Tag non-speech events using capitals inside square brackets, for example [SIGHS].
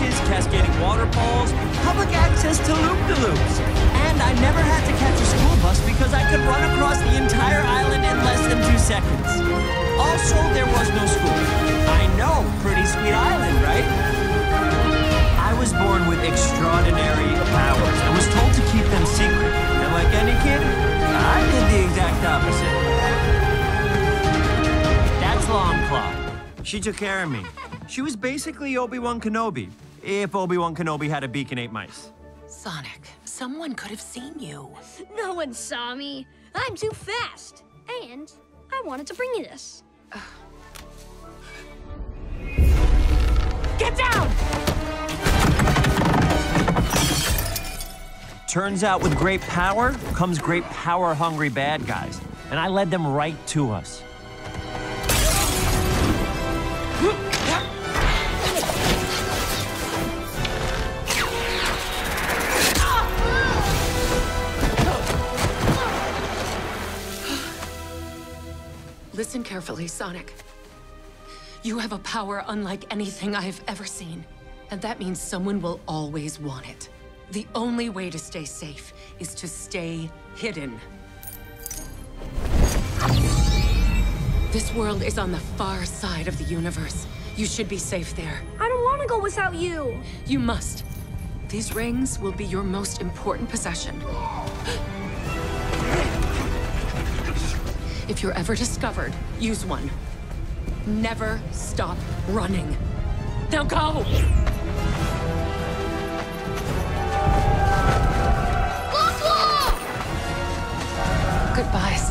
bridges, cascading waterfalls, public access to loop-de-loops. And I never had to catch a school bus because I could run across the entire island in less than two seconds. Also, there was no school. I know, pretty sweet island, right? I was born with extraordinary powers and was told to keep them secret. And like any kid, I did the exact opposite. That's Longclaw. She took care of me. She was basically Obi-Wan Kenobi, if Obi-Wan Kenobi had a beak and ate mice. Sonic, someone could have seen you. No one saw me. I'm too fast. And I wanted to bring you this. [SIGHS] Get down! Turns out with great power comes great power-hungry bad guys. And I led them right to us. Listen carefully, Sonic. You have a power unlike anything I've ever seen. And that means someone will always want it. The only way to stay safe is to stay hidden. This world is on the far side of the universe. You should be safe there. I don't want to go without you. You must. These rings will be your most important possession. If you're ever discovered, use one. Never stop running. Now go! Goodbye.